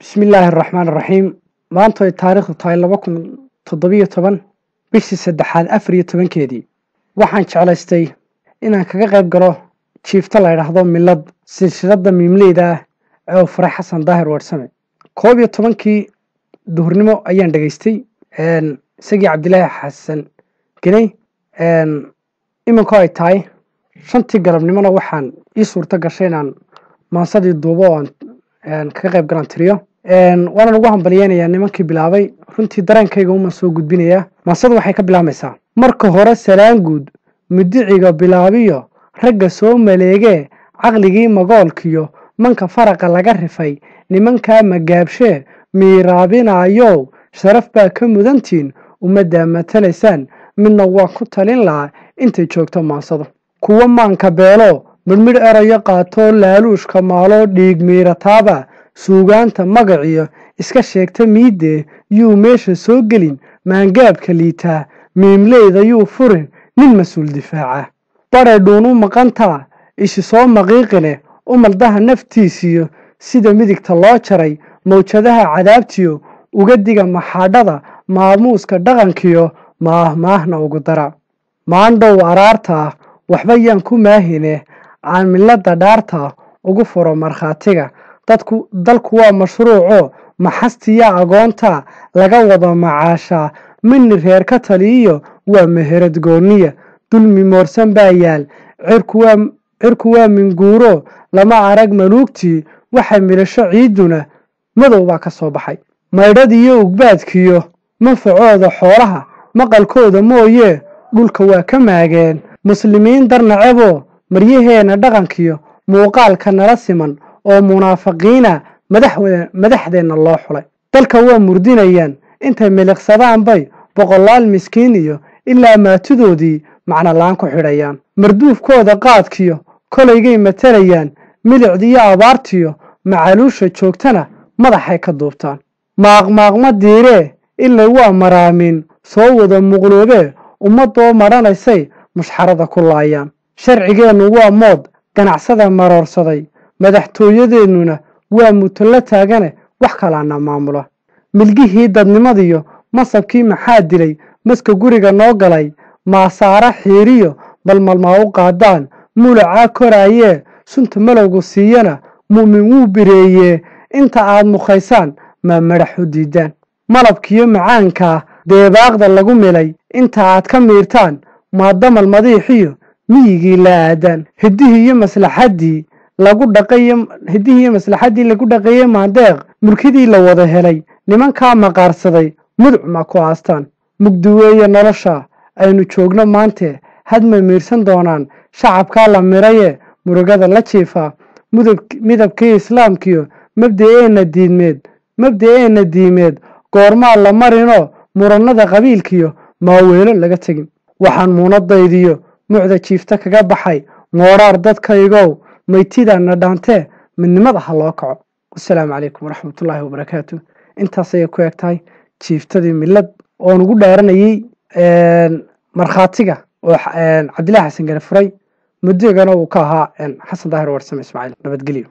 bismi illaahi araxmaan araxiim maanta ay taariikhdu tahay laba kun toddobiyo toban bishii saddexaad afar iyo tobankeedii. Waxaan jeclaystay inaan kaga qayb galo jiifta la ydhaahdo milad silsilada miimleyda ah ee uu furay xasan daahir warsame koob iyo tobankii duhurnimo ayaan dhegaystay isagii cabdilaahi xasan geney iminkoo ay tahay shantii galabnimona waxaan ii suurto gashay inaan maansadii duubo oo kaga qayb galaan tiriyo waanan ugu hambaliyeynayaa nimankii bilaabay. Runtii dareenkayga uman soo gudbinayaa maansadu waxay ka bilaabmaysaa. Marka hore salaan guud. Mudiciga bilaabiyo. Ragga soo maleegee caqligii magoolkiyo. Manka faraqa laga rifay. Nimankaa magaabshee miiraabinayow sharaf baa ka mudantiin. Ummaddaa matalaysaan midna waan ku talin lahaa. Intay joogto maansadu kuwo maanka beelo. Midhmidh erayo qaatoo laaluushka maaloo dhiig miirataaba suugaanta magaciyo iska sheegta miidee yuu meesha soo gelin maangaabka liitaa miimleyda yuu furin nin mas'uul difaaca. Badhay dhuunu maqantaa ishi soo maqiiqine umaldaha naftiisiyo sida midigta loo jaray mawjadaha cadaabtiyo uga diga maxaadhada maamuuska dhaqankiyo maahmaahna ugu dara. Maandhow araartaa waxba yaan ku maahine aan milada dhaarta ugu furo markhaatiga dadku dalku waa mashruuco. Maxastiya agoonta laga wada macaashaa midni reer ka taliyiyo waa meherad gooniya. Dulmi moorsan baa yaal. Cirku waa minguuro. Lama arag maluugtii waxay midhasho ciiduna madow baa ka soo baxay. Maydhadiiyo ugbaadkiyo. Manfacooda xoolaha. Maqalkooda mooyee dhulka waa ka maageen. Muslimiin darnacebo maryaheenna dhaqankiyo. Muuqaalka nala siman oo munaafiqiina madaxdeenna loo xulay. Dalka waa murdinayaan. Intay miliqsadaan bay boqolaal miskiin iyo ilaa maatidoodii macnolaan ku xidhayaan. Marduufkooda qaadkiyo kolaygay matalayaan milicdiyo abaartiyo macaluusha joogtana madaxay ka duubtaan. Maaqmaaqma diiree ilay waa maraamin soo wada muqloobee ummadoo madhanaysay mushxarada ku laayaan. Sharcigeennu waa mood ganacsada maroorsaday madaxtooyadeennuna waa mutallo taagane wax kalaana maamula milgihii dadnimadiyo masabkii maxaa dilay? Maska guriga noo galay? Maasaara xiiriyo balmalmaa u qaadaan? Mulacaa koraayee sunta malowgu siiyana mu'min wuu bireeyee inta aad mukhaysaan maa madax u diidaan. Malabkiyo macaankaa deebaaqda lagu milay. Inta aad ka miirtaan maa damal madiixiyo miyigii la aadaan? Hiddihii iyo maslaxaddii lagu dhaqay hiddihii iyo maslaxaddii lagu dhaqeeyey maandeeq mulkidii la wada helay nimankaa maqaarsaday muduc ma ku aastaan mugdi weeye nolosha aynu joogno maante hadma miirsan doonaan shacabkaa la miraye murugada la jiifaa midabkii islaamkiyo mabda'eenna diidmeed mabda'eenna diimeed goormaa la marino murannada qabiilkiyo maaweelo laga tegin. Waxaan muunadaydiyo mucda jiifta kaga baxay mooraar dadkaygow maytidaana dhaantee midnimada ha loo kaco. Wasalaamu calaykum waraxmatullaahi wabarakaatu intaas ayay ku eg tahay jiiftadii milad oon ugu dhaaranayey markhaatiga oo cabdillahi xasan gane furay mudigana uu ka ahaa xasan daahir warsame ismaaciil nabadgelyo